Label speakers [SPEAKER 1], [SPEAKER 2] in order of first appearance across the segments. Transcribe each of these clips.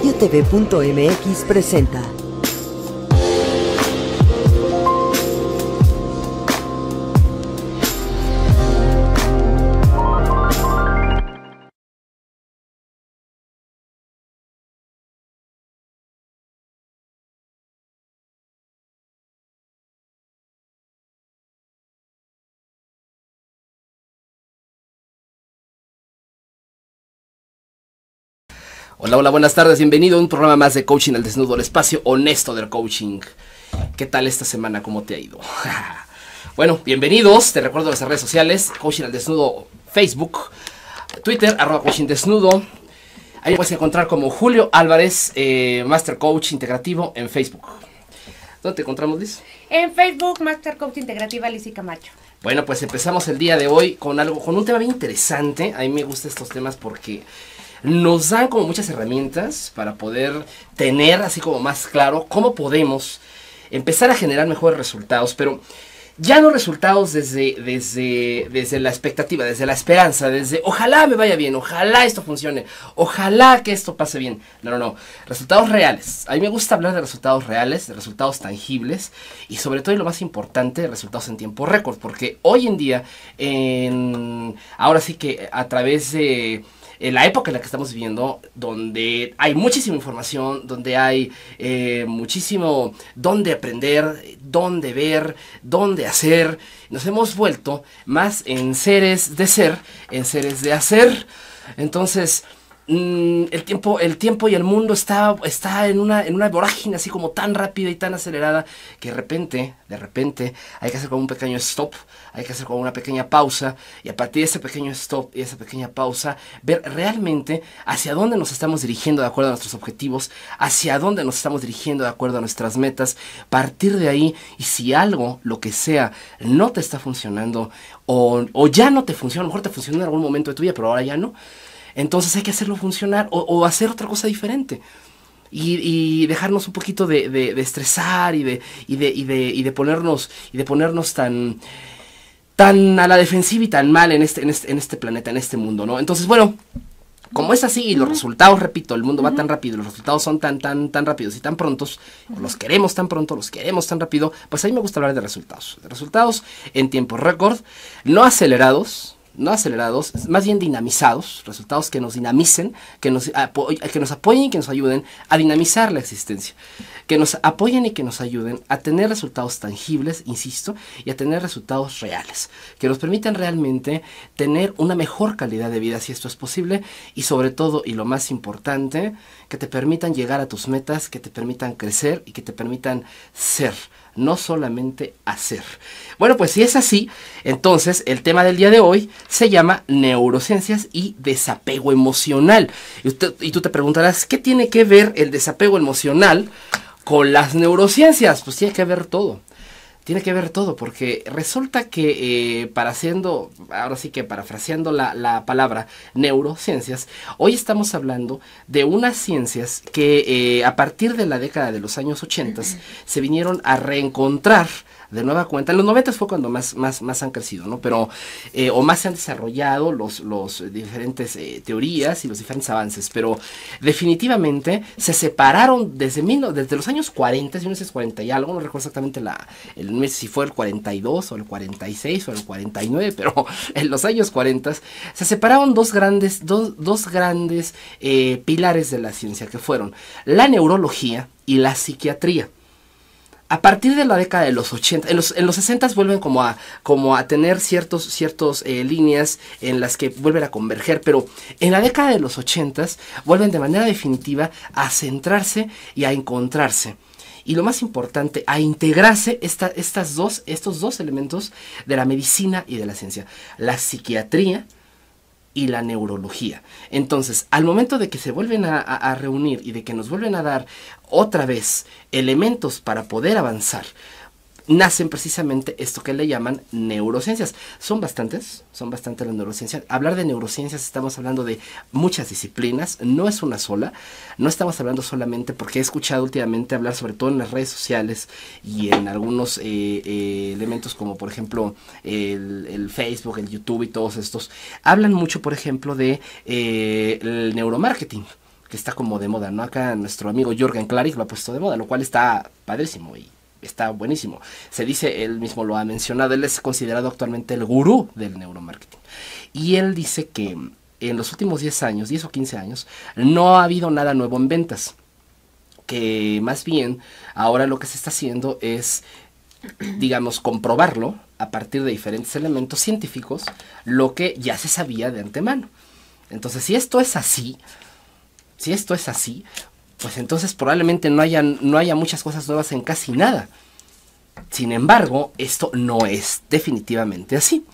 [SPEAKER 1] Radiotv.mx presenta.
[SPEAKER 2] Hola, hola, buenas tardes, bienvenido a un programa más de Coaching al Desnudo, el espacio honesto del coaching. ¿Qué tal esta semana? ¿Cómo te ha ido? bueno, bienvenidos, te recuerdo las redes sociales, Coaching al Desnudo, Facebook, Twitter, arroba Coaching Desnudo. Ahí puedes encontrar como Julio Álvarez, eh, Master Coach Integrativo en Facebook. ¿Dónde te encontramos, Liz?
[SPEAKER 3] En Facebook, Master Coach Integrativa Lizy Camacho.
[SPEAKER 2] Bueno, pues empezamos el día de hoy con algo, con un tema bien interesante. A mí me gustan estos temas porque nos dan como muchas herramientas para poder tener así como más claro cómo podemos empezar a generar mejores resultados, pero ya no resultados desde, desde, desde la expectativa, desde la esperanza, desde ojalá me vaya bien, ojalá esto funcione, ojalá que esto pase bien. No, no, no. Resultados reales. A mí me gusta hablar de resultados reales, de resultados tangibles y sobre todo y lo más importante, resultados en tiempo récord, porque hoy en día, ahora sí que a través de en la época en la que estamos viviendo, donde hay muchísima información, donde hay eh, muchísimo donde aprender, donde ver, donde hacer, nos hemos vuelto más en seres de ser, en seres de hacer. Entonces, Mm, el tiempo, el tiempo y el mundo está, está en, una, en una vorágine así como tan rápida y tan acelerada que de repente, de repente, hay que hacer como un pequeño stop, hay que hacer como una pequeña pausa y a partir de ese pequeño stop y esa pequeña pausa, ver realmente hacia dónde nos estamos dirigiendo de acuerdo a nuestros objetivos, hacia dónde nos estamos dirigiendo de acuerdo a nuestras metas, partir de ahí y si algo, lo que sea, no te está funcionando o, o ya no te funciona, a lo mejor te funcionó en algún momento de tu vida, pero ahora ya no entonces hay que hacerlo funcionar o, hacer otra cosa diferente. Y, dejarnos un poquito de, estresar y de, y de, y de, ponernos, y de ponernos tan, tan a la defensiva y tan mal en este, en este, en este planeta, en este mundo, ¿no? Entonces, bueno, como es así y los resultados, repito, el mundo va tan rápido, los resultados son tan, tan, tan rápidos y tan prontos, los queremos tan pronto, los queremos tan rápido, pues a mí me gusta hablar de resultados. De resultados en tiempo récord, no acelerados, no acelerados, más bien dinamizados, resultados que nos dinamicen, que nos, que nos apoyen y que nos ayuden a dinamizar la existencia, que nos apoyen y que nos ayuden a tener resultados tangibles, insisto, y a tener resultados reales, que nos permitan realmente tener una mejor calidad de vida si esto es posible y sobre todo, y lo más importante, que te permitan llegar a tus metas, que te permitan crecer y que te permitan ser no solamente hacer. Bueno, pues si es así, entonces el tema del día de hoy se llama neurociencias y desapego emocional. Y, y tú te preguntarás, ¿qué tiene que ver el desapego emocional con las neurociencias? Pues tiene que ver todo tiene que ver todo, porque resulta que eh, para haciendo, ahora sí que parafraseando la, la, palabra neurociencias, hoy estamos hablando de unas ciencias que eh, a partir de la década de los años 80 se vinieron a reencontrar de nueva cuenta. En los 90 fue cuando más, más, más han crecido, ¿no? Pero, eh, o más se han desarrollado los, los diferentes eh, teorías y los diferentes avances, pero definitivamente se separaron desde, desde los años 40, si no es 40 y algo, no recuerdo exactamente la, el si fue el 42 o el 46 o el 49, pero en los años 40 se separaron dos grandes, dos, dos grandes eh, pilares de la ciencia que fueron la neurología y la psiquiatría a partir de la década de los 80, en los, en los 60 vuelven como a, como a tener ciertos, ciertos eh, líneas en las que vuelven a converger, pero en la década de los 80 vuelven de manera definitiva a centrarse y a encontrarse. Y lo más importante, a integrarse estas dos, estos dos elementos de la medicina y de la ciencia. La psiquiatría, y la neurología. Entonces, al momento de que se vuelven a, reunir y de que nos vuelven a dar otra vez elementos para poder avanzar, nacen precisamente esto que le llaman neurociencias. Son bastantes, son bastantes las neurociencias. Hablar de neurociencias estamos hablando de muchas disciplinas, no es una sola. No estamos hablando solamente porque he escuchado últimamente hablar sobre todo en las redes sociales y en algunos eh, eh, elementos como por ejemplo el, Facebook, el YouTube y todos estos. Hablan mucho, por ejemplo, de eh, el neuromarketing que está como de moda, ¿no? Acá nuestro amigo Jorgen Klarik lo ha puesto de moda, lo cual está padrísimo y está buenísimo. Se dice, él mismo lo ha mencionado, él es considerado actualmente el gurú del neuromarketing. Y él dice que en los últimos 10 años, 10 o 15 años, no ha habido nada nuevo en ventas. Que más bien ahora lo que se está haciendo es, digamos, comprobarlo a partir de diferentes elementos científicos, lo que ya se sabía de antemano. Entonces, si esto es así, si esto es así, pues entonces probablemente no haya, no haya muchas cosas nuevas en casi nada. Sin embargo, esto no es definitivamente así.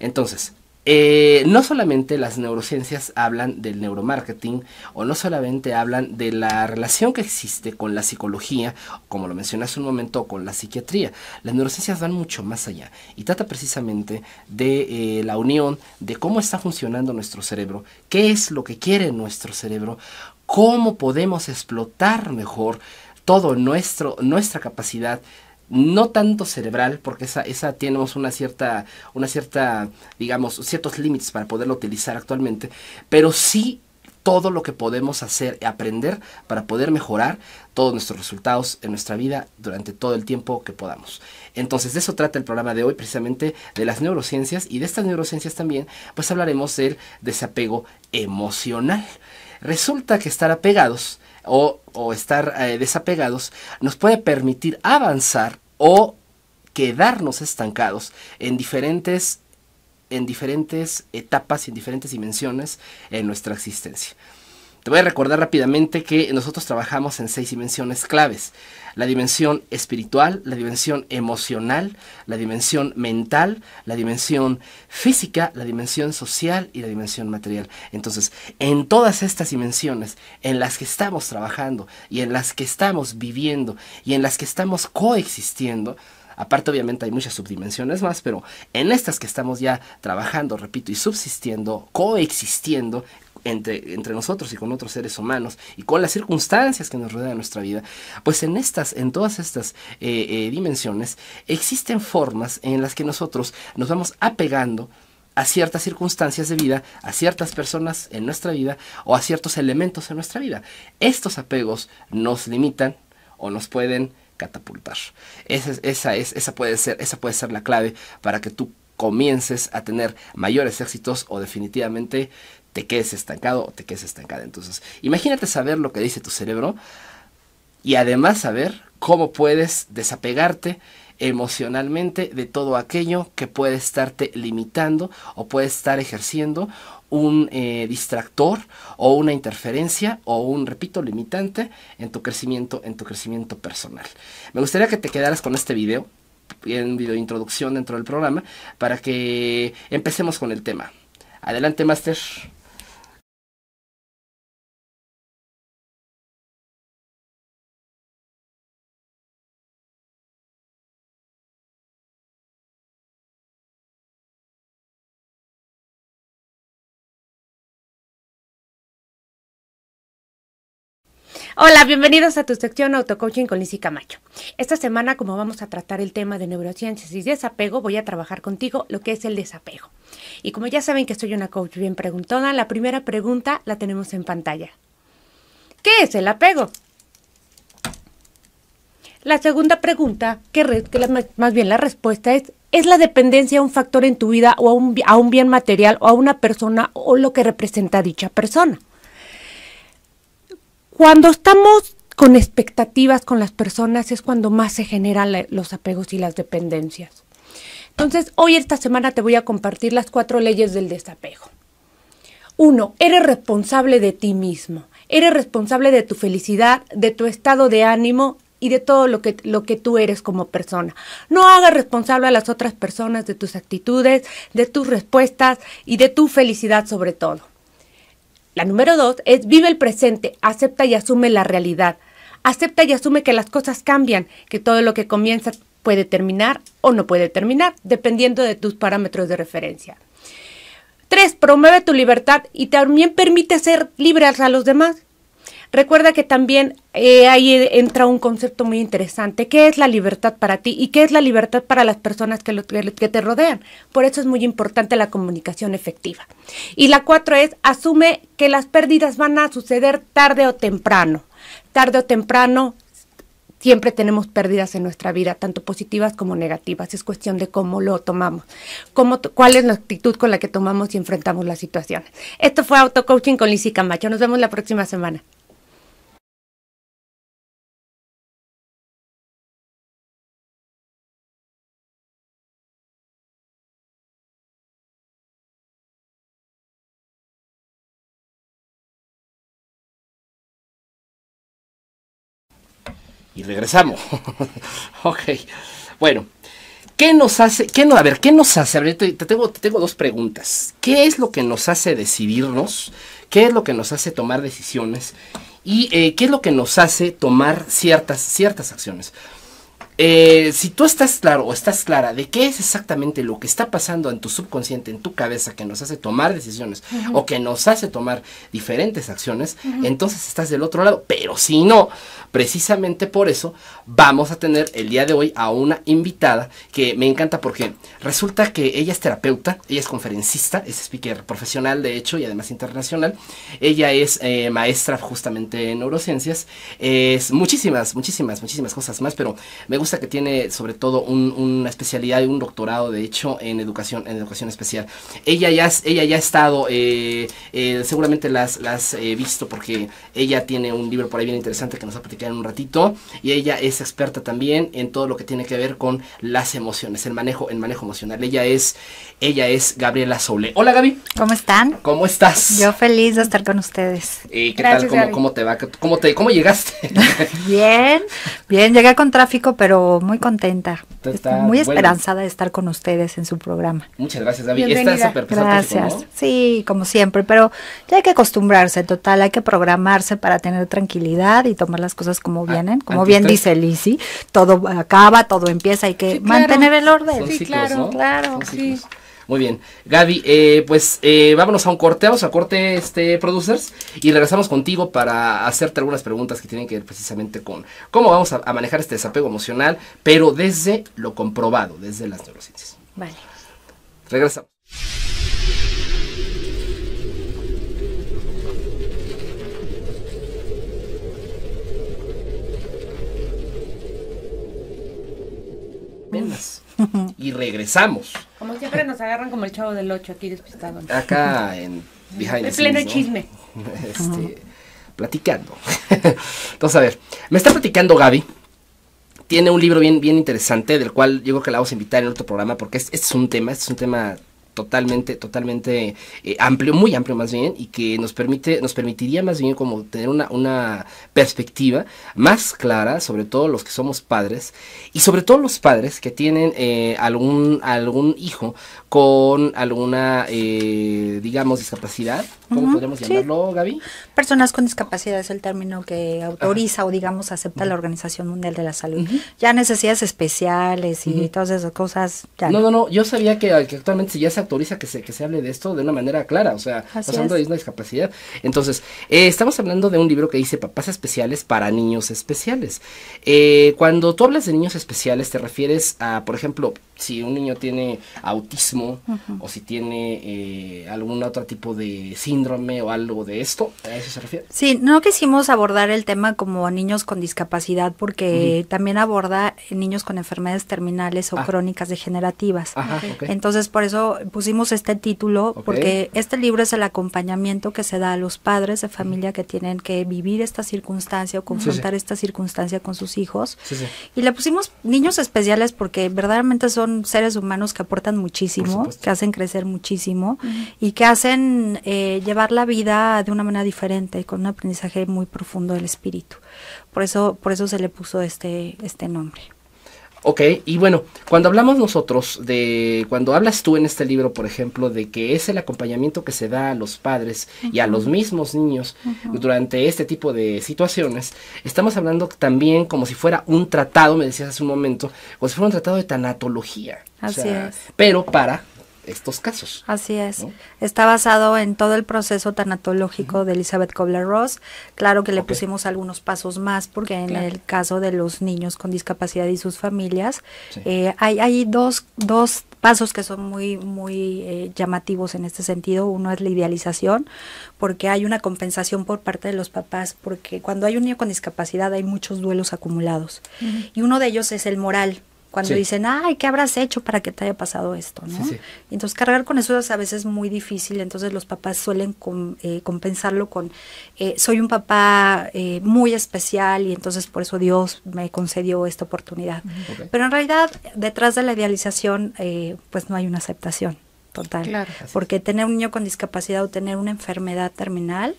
[SPEAKER 2] Entonces, eh, no solamente las neurociencias hablan del neuromarketing o no solamente hablan de la relación que existe con la psicología, como lo mencioné hace un momento, con la psiquiatría. Las neurociencias van mucho más allá y trata precisamente de eh, la unión de cómo está funcionando nuestro cerebro, qué es lo que quiere nuestro cerebro, cómo podemos explotar mejor todo nuestro nuestra capacidad no tanto cerebral, porque esa, esa tenemos una cierta, una cierta, digamos, ciertos límites para poderla utilizar actualmente, pero sí todo lo que podemos hacer, aprender para poder mejorar todos nuestros resultados en nuestra vida durante todo el tiempo que podamos. Entonces de eso trata el programa de hoy, precisamente de las neurociencias y de estas neurociencias también, pues hablaremos del desapego emocional. Resulta que estar apegados o, estar eh, desapegados nos puede permitir avanzar o quedarnos estancados en diferentes en diferentes etapas y en diferentes dimensiones en nuestra existencia. Te voy a recordar rápidamente que nosotros trabajamos en seis dimensiones claves. La dimensión espiritual, la dimensión emocional, la dimensión mental, la dimensión física, la dimensión social y la dimensión material. Entonces, en todas estas dimensiones en las que estamos trabajando y en las que estamos viviendo y en las que estamos coexistiendo, Aparte, obviamente, hay muchas subdimensiones más, pero en estas que estamos ya trabajando, repito, y subsistiendo, coexistiendo, entre, nosotros y con otros seres humanos y con las circunstancias que nos rodean nuestra vida, pues en estas, en todas estas eh, eh, dimensiones existen formas en las que nosotros nos vamos apegando a ciertas circunstancias de vida, a ciertas personas en nuestra vida o a ciertos elementos en nuestra vida. Estos apegos nos limitan o nos pueden catapultar. Esa, esa, es, esa, puede ser, esa puede ser la clave para que tú comiences a tener mayores éxitos o definitivamente te quedes estancado o te quedes estancada. Entonces, imagínate saber lo que dice tu cerebro y además saber cómo puedes desapegarte emocionalmente de todo aquello que puede estarte limitando o puede estar ejerciendo un eh, distractor o una interferencia o un, repito, limitante en tu crecimiento, en tu crecimiento personal. Me gustaría que te quedaras con este video, un video de introducción dentro del programa, para que empecemos con el tema. Adelante, Master.
[SPEAKER 3] Hola, bienvenidos a tu sección Autocoaching con Lizzy Camacho. Esta semana, como vamos a tratar el tema de neurociencias y desapego, voy a trabajar contigo lo que es el desapego. Y como ya saben que soy una coach bien preguntona, la primera pregunta la tenemos en pantalla. ¿Qué es el apego? La segunda pregunta, que, más bien la respuesta es, ¿es la dependencia un factor en tu vida o a un bien material o a una persona o lo que representa dicha persona? Cuando estamos con expectativas con las personas es cuando más se generan los apegos y las dependencias. Entonces, hoy esta semana te voy a compartir las cuatro leyes del desapego. Uno, eres responsable de ti mismo. Eres responsable de tu felicidad, de tu estado de ánimo y de todo lo que, lo que tú eres como persona. No hagas responsable a las otras personas de tus actitudes, de tus respuestas y de tu felicidad sobre todo. La número dos es vive el presente, acepta y asume la realidad. Acepta y asume que las cosas cambian, que todo lo que comienza puede terminar o no puede terminar, dependiendo de tus parámetros de referencia. Tres, promueve tu libertad y también permite ser libre a los demás. Recuerda que también eh, ahí entra un concepto muy interesante. ¿Qué es la libertad para ti y qué es la libertad para las personas que, te rodean? Por eso es muy importante la comunicación efectiva. Y la cuatro es, asume que las pérdidas van a suceder tarde o temprano. Tarde o temprano siempre tenemos pérdidas en nuestra vida, tanto positivas como negativas. Es cuestión de cómo lo tomamos, cómo, cuál es la actitud con la que tomamos y enfrentamos las situaciones. Esto fue Auto Coaching con Lizzy Camacho. Nos vemos la próxima semana.
[SPEAKER 2] Y regresamos. ok. Bueno, ¿qué nos hace? Qué no, a ver, ¿qué nos hace? A ver, te, tengo, te tengo dos preguntas. ¿Qué es lo que nos hace decidirnos? ¿Qué es lo que nos hace tomar decisiones? ¿Y eh, qué es lo que nos hace tomar ciertas, ciertas acciones? Eh, si tú estás claro o estás clara de qué es exactamente lo que está pasando en tu subconsciente, en tu cabeza, que nos hace tomar decisiones o que nos hace tomar diferentes acciones, entonces estás del otro lado. Pero si no, precisamente por eso vamos a tener el día de hoy a una invitada que me encanta porque resulta que ella es terapeuta, ella es conferencista, es speaker profesional de hecho y además internacional. Ella es eh, maestra justamente en neurociencias, es muchísimas, muchísimas, muchísimas cosas más, pero me gusta que tiene sobre todo una especialidad y un doctorado, de hecho, en educación, en educación especial. Ella ya, ella ya ha estado, eh, eh, seguramente las has eh, visto porque ella tiene un libro por ahí bien interesante que nos va a platicar en un ratito. Y ella es experta también en todo lo que tiene que ver con las emociones, el manejo, el manejo emocional. Ella es, ella es Gabriela Soule. Hola Gaby.
[SPEAKER 1] ¿Cómo están?
[SPEAKER 2] ¿Cómo estás?
[SPEAKER 1] Yo feliz de estar con ustedes.
[SPEAKER 2] ¿Y qué tal? ¿Cómo, ¿Cómo, te va? ¿Cómo, te, ¿Cómo llegaste?
[SPEAKER 1] bien, bien, llegué con tráfico, pero muy contenta. muy esperanzada de estar con ustedes en su programa.
[SPEAKER 2] Muchas gracias, David. Está súper
[SPEAKER 1] Gracias. Sí, como siempre, pero ya hay que acostumbrarse, total, hay que programarse para tener tranquilidad y tomar las cosas como ah, vienen. Como bien dice Lizzy, todo acaba, todo empieza, hay que mantener el orden.
[SPEAKER 3] sí, claro, claro, sí.
[SPEAKER 2] Muy bien. Gaby, eh, pues eh, vámonos a un corte, vamos a corte, este, producers, y regresamos contigo para hacerte algunas preguntas que tienen que ver precisamente con cómo vamos a, a manejar este desapego emocional, pero desde lo comprobado, desde las neurociencias.
[SPEAKER 1] Vale.
[SPEAKER 2] Regresamos. Venas. y regresamos.
[SPEAKER 3] Como siempre nos agarran como el chavo del 8 aquí despistado.
[SPEAKER 2] Acá en
[SPEAKER 3] Behind pleno chisme.
[SPEAKER 2] Este, platicando. Entonces, a ver, me está platicando Gaby. Tiene un libro bien, bien interesante del cual yo creo que la vamos a invitar en otro programa porque este es un tema, este es un tema totalmente, totalmente eh, amplio, muy amplio más bien, y que nos permite, nos permitiría más bien como tener una, una perspectiva más clara, sobre todo los que somos padres, y sobre todo los padres que tienen eh, algún, algún hijo con alguna, eh, digamos, discapacidad. ¿Cómo podríamos llamarlo, Gaby?
[SPEAKER 1] Personas con discapacidad es el término que autoriza o, digamos, acepta la Organización Mundial de la Salud. Ya necesidades especiales y todas esas cosas.
[SPEAKER 2] no, no, no. Yo sabía que, actualmente ya se autoriza que se, que se hable de esto de una manera clara. O sea, pasando de una discapacidad. Entonces, eh, estamos hablando de un libro que dice Papás Especiales para Niños Especiales. Eh, cuando tú hablas de niños especiales, te refieres a, por ejemplo, si un niño tiene autismo o si tiene eh, algún otro tipo de síndrome o algo de esto, ¿a eso se refiere?
[SPEAKER 1] Sí, no quisimos abordar el tema como niños con discapacidad porque también aborda niños con enfermedades terminales o ah. crónicas degenerativas. Entonces, por eso pusimos este título porque este libro es el acompañamiento que se da a los padres de familia que tienen que vivir esta circunstancia o confrontar esta circunstancia con sus hijos. Y le pusimos niños especiales porque verdaderamente son seres humanos que aportan muchísimo, que hacen crecer muchísimo y que hacen eh, llevar la vida de una manera diferente, con un aprendizaje muy profundo del espíritu. Por eso, por eso se le puso este, este nombre.
[SPEAKER 2] Ok, y bueno, cuando hablamos nosotros de, cuando hablas tú en este libro, por ejemplo, de que es el acompañamiento que se da a los padres y a los mismos niños durante este tipo de situaciones, estamos hablando también como si fuera un tratado, me decías hace un momento, como si fuera un tratado de tanatología.
[SPEAKER 1] Así es.
[SPEAKER 2] Pero para estos casos.
[SPEAKER 1] Así es. Está basado en todo el proceso tanatológico de Elizabeth Kobler-Ross. Claro que le pusimos algunos pasos más porque en el caso de los niños con discapacidad y sus familias eh, hay, hay dos, dos pasos que son muy, muy eh, llamativos en este sentido. Uno es la idealización, porque hay una compensación por parte de los papás, porque cuando hay un niño con discapacidad hay muchos duelos acumulados. Y uno de ellos es el moral, cuando dicen, ay, ¿qué habrás hecho para que te haya pasado esto? ¿no? Entonces cargar con eso es a veces muy difícil, entonces los papás suelen eh, compensarlo con, eh, soy un papá eh, muy especial y entonces por eso Dios me concedió esta oportunidad. Pero en realidad detrás de la idealización pues no hay una aceptación total. Porque tener un niño con discapacidad o tener una enfermedad terminal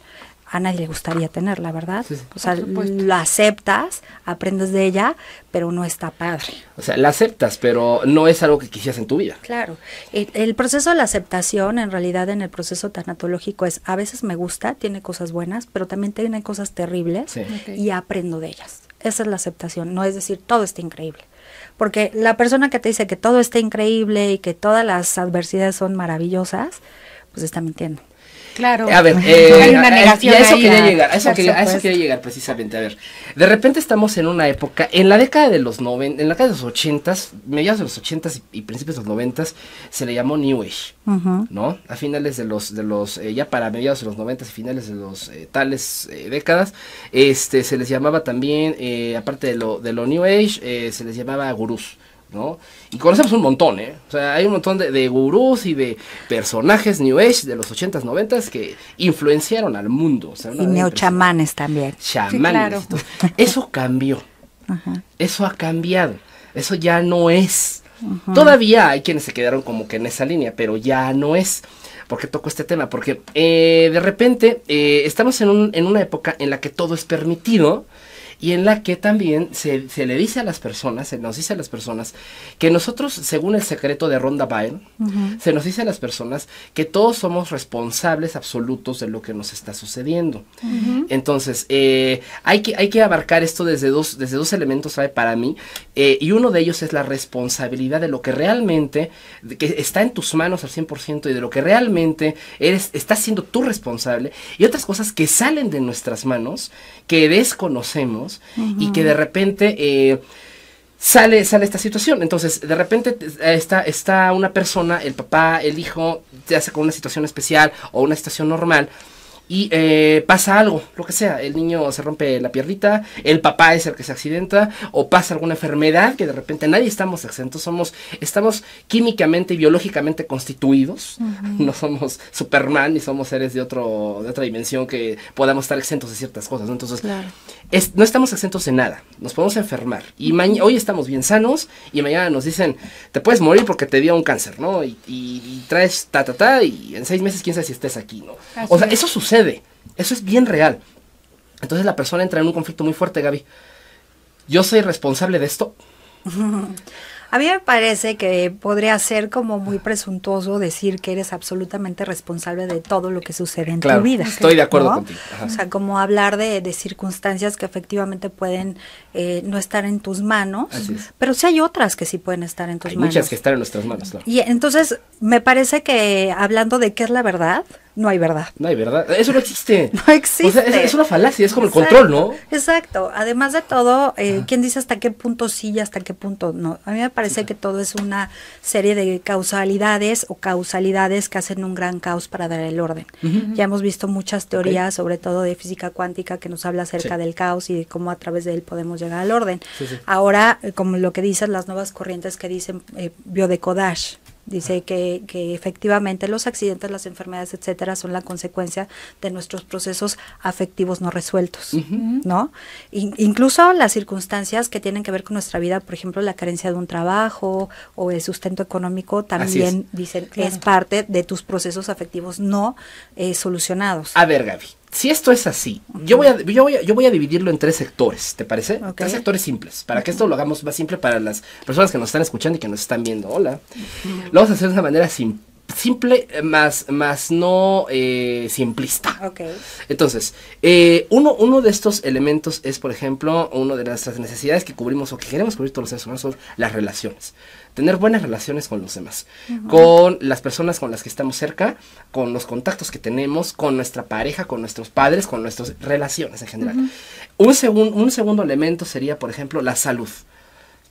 [SPEAKER 1] a nadie le gustaría tenerla, ¿verdad? o sea, la aceptas, aprendes de ella, pero no está padre.
[SPEAKER 2] O sea, la aceptas, pero no es algo que quisieras en tu vida.
[SPEAKER 1] Claro. El, proceso de la aceptación, en realidad, en el proceso tanatológico es, a veces me gusta, tiene cosas buenas, pero también tiene cosas terribles y aprendo de ellas. Esa es la aceptación, no es decir, todo está increíble. Porque la persona que te dice que todo está increíble y que todas las adversidades son maravillosas, pues está mintiendo.
[SPEAKER 3] Claro.
[SPEAKER 2] A ver, eh, hay una negación. a eso quería llegar, a eso, quería, llegar precisamente. A ver, de repente estamos en una época, en la década de los 90, en la década de los ochentas, mediados de los ochentas y, principios de los noventas, se le llamó New Age, ¿no? A finales de los, de los, eh, ya para mediados de los noventas y finales de los eh, tales décadas, este, se les llamaba también, aparte de lo, de lo New Age, se les llamaba gurús. ¿No? Y conocemos un montón, ¿eh? O sea, hay un montón de, gurús y de personajes New Age de los 80s, 90s que influenciaron al mundo.
[SPEAKER 1] y neochamanes también.
[SPEAKER 2] Chamanes. Eso cambió. Eso ha cambiado. Eso ya no es. Todavía hay quienes se quedaron como que en esa línea, pero ya no es. ¿Por qué toco este tema? Porque eh, de repente eh, estamos en, un, en una época en la que todo es permitido y en la que también se, se, le dice a las personas, se nos dice a las personas que nosotros, según el secreto de Ronda Byrne, se nos dice a las personas que todos somos responsables absolutos de lo que nos está sucediendo. Entonces, eh, hay, que, hay que abarcar esto desde dos, desde dos elementos, ¿sabe? Para mí, eh, y uno de ellos es la responsabilidad de lo que realmente, que está en tus manos al 100% y de lo que realmente eres, estás siendo tú responsable, y otras cosas que salen de nuestras manos, que desconocemos, y que de repente eh, sale, sale esta situación. Entonces, de repente está, está una persona, el papá, el hijo, ya sea con una situación especial o una situación normal y eh, pasa algo, lo que sea, el niño se rompe la piernita, el papá es el que se accidenta, o pasa alguna enfermedad que de repente nadie estamos exentos, somos, estamos químicamente y biológicamente constituidos, no somos Superman ni somos seres de otro, de otra dimensión que podamos estar exentos de ciertas cosas, Entonces, no estamos exentos de nada, nos podemos enfermar, y hoy estamos bien sanos, y mañana nos dicen, te puedes morir porque te dio un cáncer, ¿no? Y, traes ta, ta, ta, y en seis meses quién sabe si estés aquí, ¿no? o sea, eso sucede eso es bien real. Entonces la persona entra en un conflicto muy fuerte, Gaby. Yo soy responsable de esto.
[SPEAKER 1] A mí me parece que podría ser como muy presuntuoso decir que eres absolutamente responsable de todo lo que sucede en tu vida.
[SPEAKER 2] Estoy de acuerdo contigo.
[SPEAKER 1] O sea, como hablar de, circunstancias que efectivamente pueden eh, no estar en tus manos, pero sí hay otras que sí pueden estar en tus manos.
[SPEAKER 2] Hay muchas que están en nuestras manos, claro.
[SPEAKER 1] Y entonces me parece que hablando de qué es la verdad, no hay verdad.
[SPEAKER 2] No hay verdad. Eso no existe.
[SPEAKER 1] No existe. O
[SPEAKER 2] sea, es, una falacia, es como el control, ¿no?
[SPEAKER 1] Exacto. Además de todo, eh, ¿quién dice hasta qué punto sí y hasta qué punto no? A mí me parece que todo es una serie de causalidades o causalidades que hacen un gran caos para dar el orden. Ya hemos visto muchas teorías, sobre todo de física cuántica, que nos habla acerca del caos y de cómo a través de él podemos llegar al orden. Ahora, eh, como lo que dicen las nuevas corrientes que dicen eh, biodecodage, Dice que, que, efectivamente los accidentes, las enfermedades, etcétera, son la consecuencia de nuestros procesos afectivos no resueltos, ¿no? incluso las circunstancias que tienen que ver con nuestra vida, por ejemplo, la carencia de un trabajo o el sustento económico, también dicen que es parte de tus procesos afectivos no eh, solucionados.
[SPEAKER 2] A ver, Gaby, si esto es así, yo, voy a, yo, voy a, yo voy a dividirlo en tres sectores, ¿te parece? Tres sectores simples, para que esto lo hagamos más simple para las personas que nos están escuchando y que nos están viendo. Hola. Lo vamos a hacer de una manera simple, más, más no eh, simplista.
[SPEAKER 1] Okay.
[SPEAKER 2] Entonces, eh, uno, uno de estos elementos es, por ejemplo, una de nuestras necesidades que cubrimos o que queremos cubrir todos los seres humanos son las relaciones tener buenas relaciones con los demás, con las personas con las que estamos cerca, con los contactos que tenemos, con nuestra pareja, con nuestros padres, con nuestras relaciones en general. un, un segundo elemento sería, por ejemplo, la salud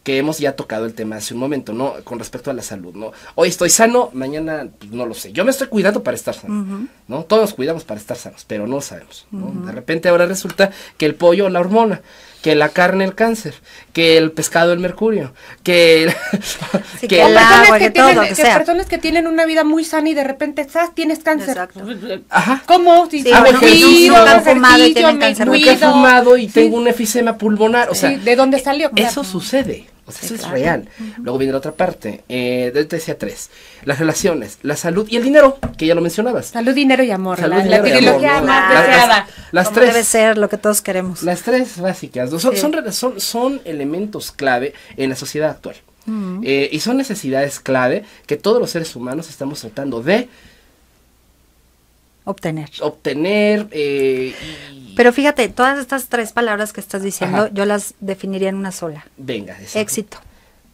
[SPEAKER 2] que hemos ya tocado el tema hace un momento, ¿no? Con respecto a la salud, ¿no? Hoy estoy sano, mañana pues, no lo sé. Yo me estoy cuidando para estar sano, ¿no? Todos nos cuidamos para estar sanos, pero no lo sabemos, ¿no? De repente ahora resulta que el pollo la hormona, que la carne el cáncer, que el pescado el mercurio, que,
[SPEAKER 3] que, que, personas que, tienen, que personas que tienen una vida muy sana y de repente estás tienes cáncer. Exacto. Ajá. ¿Cómo? Si sí,
[SPEAKER 2] ah, bueno, he fumado y cáncer. he fumado y tengo un efisema pulmonar, o sea,
[SPEAKER 3] ¿de dónde salió?
[SPEAKER 2] Eso sucede. O sea, eso es real. Luego viene la otra parte. Eh, te decía tres. Las relaciones, la salud y el dinero, que ya lo mencionabas.
[SPEAKER 3] Salud, dinero y amor.
[SPEAKER 1] Salud, la, dinero la trilogía más deseada. Las, tres. Debe ser lo que todos queremos.
[SPEAKER 2] Las tres básicas. Son, son, son, elementos clave en la sociedad actual. Eh, y son necesidades clave que todos los seres humanos estamos tratando de
[SPEAKER 1] obtener.
[SPEAKER 2] Obtener. Eh,
[SPEAKER 1] Pero fíjate, todas estas tres palabras que estás diciendo, yo las definiría en una sola.
[SPEAKER 2] Venga,
[SPEAKER 1] éxito.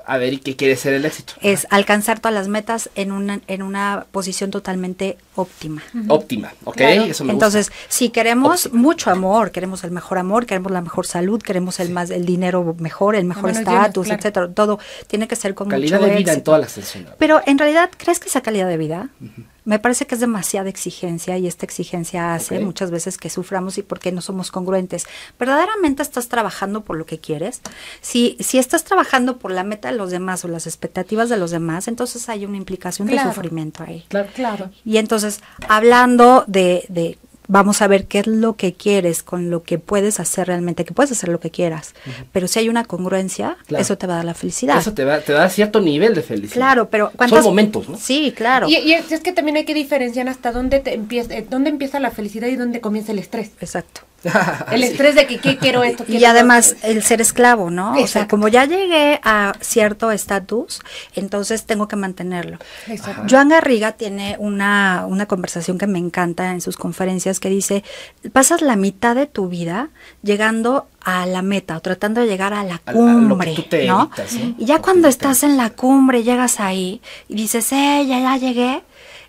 [SPEAKER 2] A ver, ¿y qué quiere ser el éxito?
[SPEAKER 1] Es alcanzar todas las metas en una, en una posición totalmente óptima.
[SPEAKER 2] Óptima, ok, eso
[SPEAKER 1] me Entonces, si queremos mucho amor, queremos el mejor amor, queremos la mejor salud, queremos el más el dinero mejor, el mejor estatus, etcétera, todo tiene que ser con
[SPEAKER 2] calidad de vida en todas las extensiones.
[SPEAKER 1] Pero en realidad, ¿crees que esa calidad de vida? Me parece que es demasiada exigencia y esta exigencia hace muchas veces que suframos y porque no somos congruentes. ¿Verdaderamente estás trabajando por lo que quieres? Si, si estás trabajando por la meta de los demás o las expectativas de los demás, entonces hay una implicación de sufrimiento ahí.
[SPEAKER 3] Claro, claro.
[SPEAKER 1] Y entonces, hablando de, de vamos a ver qué es lo que quieres con lo que puedes hacer realmente, que puedes hacer lo que quieras. Pero si hay una congruencia, eso te va a dar la felicidad.
[SPEAKER 2] Eso te, va, te da cierto nivel de felicidad.
[SPEAKER 1] Claro, pero
[SPEAKER 2] ¿cuántos momentos, ¿no?
[SPEAKER 1] Sí, claro.
[SPEAKER 3] Y, es, que también hay que diferenciar hasta dónde, te empieza, eh, dónde empieza la felicidad y dónde comienza el estrés.
[SPEAKER 1] Exacto.
[SPEAKER 3] el estrés de que ¿qué quiero esto.
[SPEAKER 1] y además el ser esclavo, ¿no? O sea, como ya llegué a cierto estatus, entonces tengo que mantenerlo. Exacto. Joan Garriga tiene una, una conversación que me encanta en sus conferencias que dice, pasas la mitad de tu vida llegando a la meta o tratando de llegar a la cumbre, ¿no? Y ya cuando estás en la cumbre, llegas ahí y dices, eh, ya, ya llegué,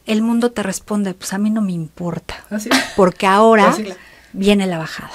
[SPEAKER 1] el mundo te responde, pues a mí no me importa, ¿Ah, porque ahora viene la bajada.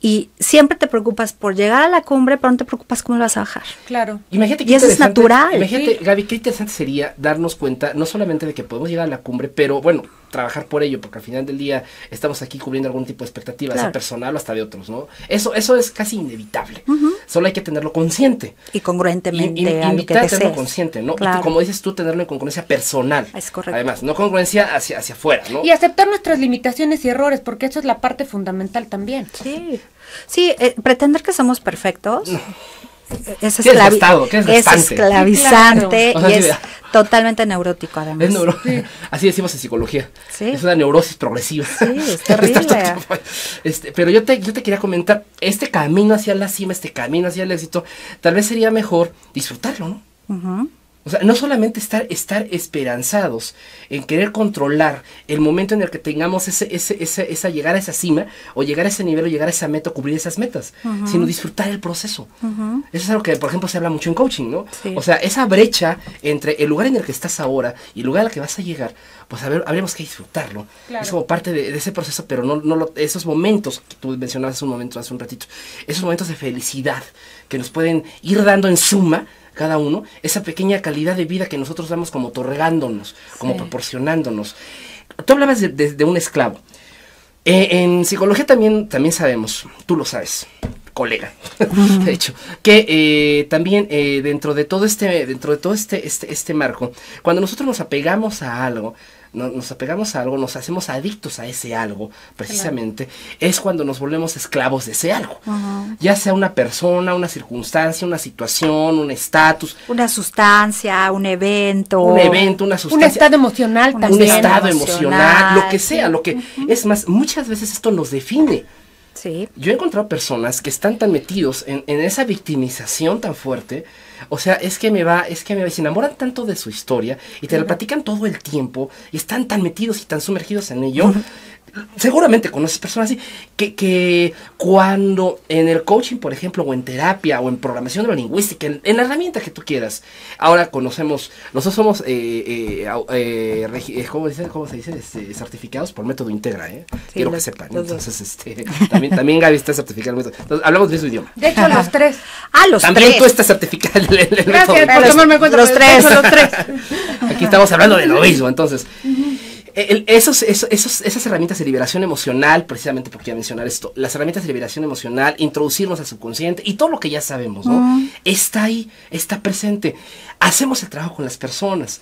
[SPEAKER 1] Y siempre te preocupas por llegar a la cumbre, pero no te preocupas cómo lo vas a bajar.
[SPEAKER 3] Claro.
[SPEAKER 2] Imagínate
[SPEAKER 1] y eso es natural.
[SPEAKER 2] Imagínate, Gaby, qué interesante sería darnos cuenta, no solamente de que podemos llegar a la cumbre, pero bueno, trabajar por ello, porque al final del día estamos aquí cubriendo algún tipo de expectativa, sea personal o hasta de otros, ¿no? Eso, eso es casi inevitable. Solo hay que tenerlo consciente.
[SPEAKER 1] Y congruentemente.
[SPEAKER 2] Y, y, tenerlo consciente, ¿no? Y como dices tú, tenerlo en congruencia personal.
[SPEAKER 1] Es correcto.
[SPEAKER 2] Además, no congruencia hacia, hacia afuera, ¿no?
[SPEAKER 3] Y aceptar nuestras limitaciones y errores, porque eso es la parte fundamental también.
[SPEAKER 1] Sí. Sí, eh, pretender que somos perfectos es, esclavizante y es totalmente neurótico además.
[SPEAKER 2] Es neuro Así decimos en psicología. Es una neurosis progresiva.
[SPEAKER 1] Sí, es terrible.
[SPEAKER 2] este, pero yo te, yo te quería comentar, este camino hacia la cima, este camino hacia el éxito, tal vez sería mejor disfrutarlo, ¿no? O sea, no solamente estar, estar esperanzados en querer controlar el momento en el que tengamos ese, ese, ese, esa llegar a esa cima, o llegar a ese nivel, o llegar a esa meta, o cubrir esas metas, sino disfrutar el proceso. Eso es algo que, por ejemplo, se habla mucho en coaching, ¿no? O sea, esa brecha entre el lugar en el que estás ahora y el lugar al que vas a llegar, pues a ver, habríamos que disfrutarlo. Es como parte de, ese proceso, pero no, no lo, esos momentos que tú mencionabas hace un momento, hace un ratito, esos momentos de felicidad que nos pueden ir dando en suma cada uno, esa pequeña calidad de vida que nosotros damos como otorgándonos, como proporcionándonos. Tú hablabas de, un esclavo. Eh, en psicología también, también sabemos, tú lo sabes, colega, de hecho, que eh, también eh, dentro de todo este, dentro de todo este, este, este marco, cuando nosotros nos apegamos a algo, nos apegamos a algo, nos hacemos adictos a ese algo, precisamente, es cuando nos volvemos esclavos de ese algo. Ya sea una persona, una circunstancia, una situación, un estatus.
[SPEAKER 1] Una sustancia, un evento.
[SPEAKER 2] Un evento, una sustancia.
[SPEAKER 3] Un estado emocional
[SPEAKER 2] también. Un estado emocional, lo que sea, lo que... Es más, muchas veces esto nos define.
[SPEAKER 1] Sí.
[SPEAKER 2] Yo he encontrado personas que están tan metidos en, en esa victimización tan fuerte, o sea, es que me va, es que me se enamoran tanto de su historia y te la platican todo el tiempo y están tan metidos y tan sumergidos en ello seguramente conoces personas así, que, que cuando en el coaching, por ejemplo, o en terapia, o en programación neurolingüística, en, en la herramienta que tú quieras, ahora conocemos, nosotros somos, eh, eh, eh, ¿cómo, se dice? Este, certificados por método Integra, ¿eh? Quiero que sepan. Entonces, este, también, también Gaby está certificada método. Entonces, hablamos de mismo idioma.
[SPEAKER 3] De hecho, los tres.
[SPEAKER 1] Ah, los
[SPEAKER 2] también tú estás certificada en el,
[SPEAKER 3] Gracias por tomarme cuenta.
[SPEAKER 1] Los tres.
[SPEAKER 3] Los tres.
[SPEAKER 2] Aquí estamos hablando de lo mismo, entonces esos, esas herramientas de liberación emocional, precisamente porque ya mencionar esto, las herramientas de liberación emocional, introducirnos al subconsciente y todo lo que ya sabemos, ¿no? Está ahí, está presente. Hacemos el trabajo con las personas.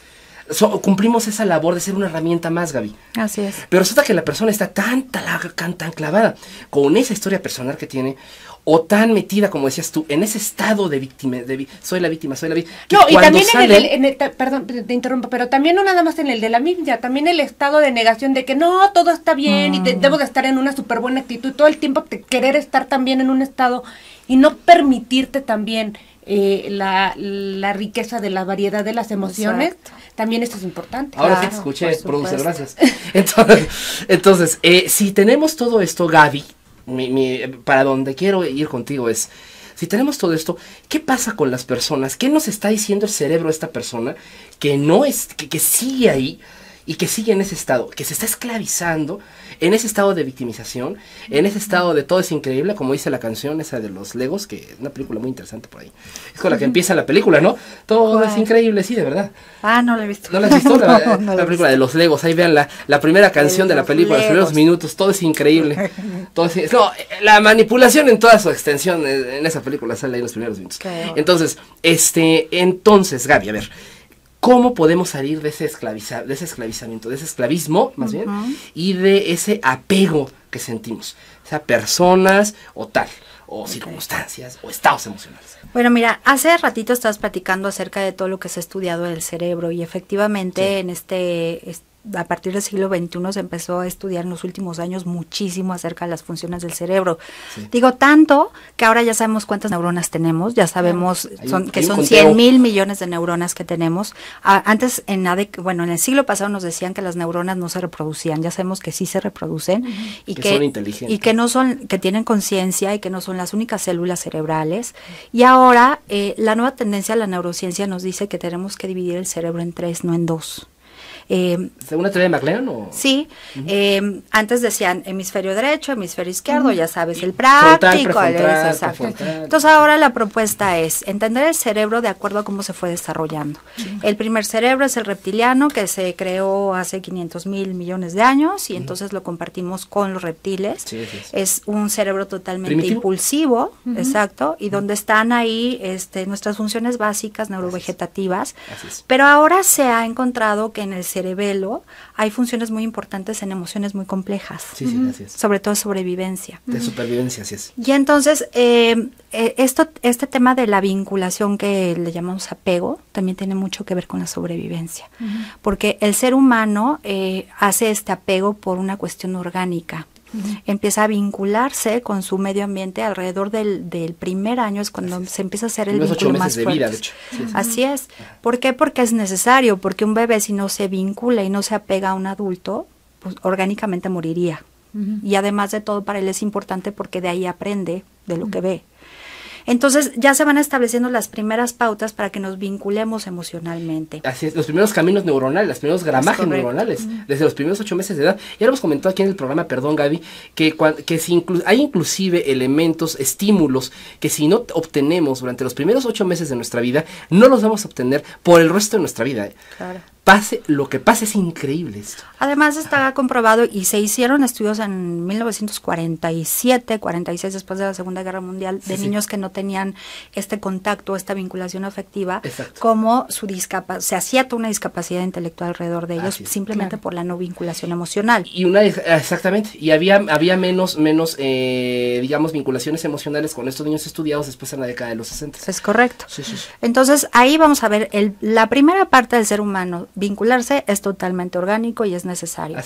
[SPEAKER 2] cumplimos esa labor de ser una herramienta más, Gaby.
[SPEAKER 1] Así es.
[SPEAKER 2] Pero resulta que la persona está tan, tan, tan clavada con esa historia personal que tiene, o tan metida, como decías tú, en ese estado de víctima, de, soy la víctima, soy la víctima.
[SPEAKER 3] No, y también en, el, perdón, te, interrumpo, pero también no nada más en el de la misma, también el estado de negación de que no, todo está bien y mm. debo de estar en una súper buena actitud, todo el tiempo te, querer estar también en un estado y no permitirte también eh, la, la, riqueza de la variedad de las emociones, también esto es importante.
[SPEAKER 2] Ahora sí te escuché, producer, gracias. Entonces, entonces eh, si tenemos todo esto, Gaby, mi, para donde quiero ir contigo es, si tenemos todo esto, ¿qué pasa con las personas? ¿Qué nos está diciendo el cerebro de esta persona que no es, que, que sigue ahí y que sigue en ese estado, que se está esclavizando en ese estado de victimización, en ese estado de todo es increíble, como dice la canción esa de los Legos, que es una película muy interesante por ahí. Es con la que empieza la película, ¿no? Todo es increíble, sí, de verdad.
[SPEAKER 1] Ah, no la he visto.
[SPEAKER 2] ¿No la has visto? La, película de los Legos, ahí vean la, la primera canción de, la película, los primeros minutos, todo es increíble. todo es, no, la manipulación en toda su extensión en esa película sale ahí en los primeros minutos. Entonces, este, entonces, Gaby, a ver, cómo podemos salir de ese, esclaviza, de ese esclavizamiento, de ese esclavismo, más bien, y de ese apego que sentimos, sea personas o tal, o circunstancias, o estados emocionales.
[SPEAKER 1] Bueno, mira, hace ratito estabas platicando acerca de todo lo que se ha estudiado del cerebro y efectivamente en este, este a partir del siglo XXI se empezó a estudiar en los últimos años muchísimo acerca de las funciones del cerebro. Digo tanto que ahora ya sabemos cuántas neuronas tenemos, ya sabemos son, que son 100 mil millones de neuronas que tenemos. antes, en bueno, en el siglo pasado nos decían que las neuronas no se reproducían, ya sabemos que sí se reproducen y que,
[SPEAKER 2] son inteligentes.
[SPEAKER 1] y que no son, que tienen conciencia y que no son las únicas células cerebrales. Y ahora eh, la nueva tendencia de la neurociencia nos dice que tenemos que dividir el cerebro en tres, no en dos.
[SPEAKER 2] Eh, ¿Según la teoría de MacLean? O?
[SPEAKER 1] Sí, eh, antes decían hemisferio derecho, hemisferio izquierdo, ya sabes, el práctico. Entonces ahora la propuesta es entender el cerebro de acuerdo a cómo se fue desarrollando. El primer cerebro es el reptiliano que se creó hace 500 mil millones de años y entonces lo compartimos con los reptiles. es un cerebro totalmente impulsivo, exacto, y donde están ahí este, nuestras funciones básicas neurovegetativas. Pero ahora se ha encontrado que en el cerebro cerebelo hay funciones muy importantes en emociones muy complejas.
[SPEAKER 2] Sí, sí, así es.
[SPEAKER 1] Sobre todo sobrevivencia.
[SPEAKER 2] De supervivencia, así es.
[SPEAKER 1] Y entonces, eh, eh, esto, este tema de la vinculación que le llamamos apego también tiene mucho que ver con la sobrevivencia. Porque el ser humano eh, hace este apego por una cuestión orgánica empieza a vincularse con su medio ambiente alrededor del, del primer año es cuando se empieza a hacer el vínculo más fuerte. Vida, de hecho. Así es. ¿Por qué? Porque es necesario, porque un bebé si no se vincula y no se apega a un adulto, pues orgánicamente moriría. Y además de todo para él es importante porque de ahí aprende de lo que ve. Entonces ya se van estableciendo las primeras pautas para que nos vinculemos emocionalmente.
[SPEAKER 2] Así es, los primeros caminos neuronales, los primeros gramajes neuronales, desde los primeros ocho meses de edad. Ya lo hemos comentado aquí en el programa, perdón Gaby, que, que si hay inclusive elementos, estímulos, que si no obtenemos durante los primeros ocho meses de nuestra vida, no los vamos a obtener por el resto de nuestra vida. ¿eh? Claro pase lo que pase, es increíble esto.
[SPEAKER 1] Además está comprobado y se hicieron estudios en 1947, 46 después de la Segunda Guerra Mundial de niños que no tenían este contacto, esta vinculación afectiva, como su discapacidad, se hacía toda una discapacidad intelectual alrededor de ellos simplemente por la no vinculación emocional.
[SPEAKER 2] Y una exactamente, y había había menos menos eh, digamos vinculaciones emocionales con estos niños estudiados después en la década de los 60.
[SPEAKER 1] Es correcto. Entonces, ahí vamos a ver el, la primera parte del ser humano vincularse es totalmente orgánico y es necesario.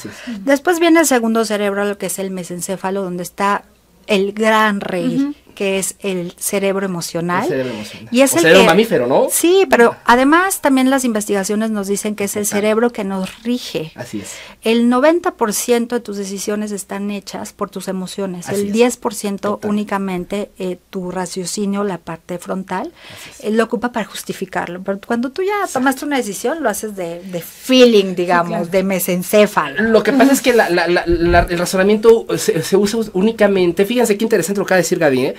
[SPEAKER 1] Después viene el segundo cerebro, lo que es el mesencéfalo, donde está el gran rey, que es el cerebro emocional.
[SPEAKER 2] El cerebro emocional.
[SPEAKER 1] Y es
[SPEAKER 2] o
[SPEAKER 1] el
[SPEAKER 2] cerebro
[SPEAKER 1] que-
[SPEAKER 2] mamífero, ¿no?
[SPEAKER 1] Sí, pero además también las investigaciones nos dicen que es el cerebro que nos rige.
[SPEAKER 2] Así es.
[SPEAKER 1] El 90% de tus decisiones están hechas por tus emociones.
[SPEAKER 2] Así
[SPEAKER 1] el
[SPEAKER 2] es.
[SPEAKER 1] 10%
[SPEAKER 2] Total.
[SPEAKER 1] únicamente eh, tu raciocinio, la parte frontal, eh, lo ocupa para justificarlo. Pero cuando tú ya tomaste una decisión, lo haces de, de feeling, digamos,
[SPEAKER 3] claro.
[SPEAKER 1] de mesencéfalo.
[SPEAKER 2] Lo que pasa es que la- la- la- la- el razonamiento se, se usa únicamente, fíjense qué interesante lo que acaba de decir Gaby, ¿eh?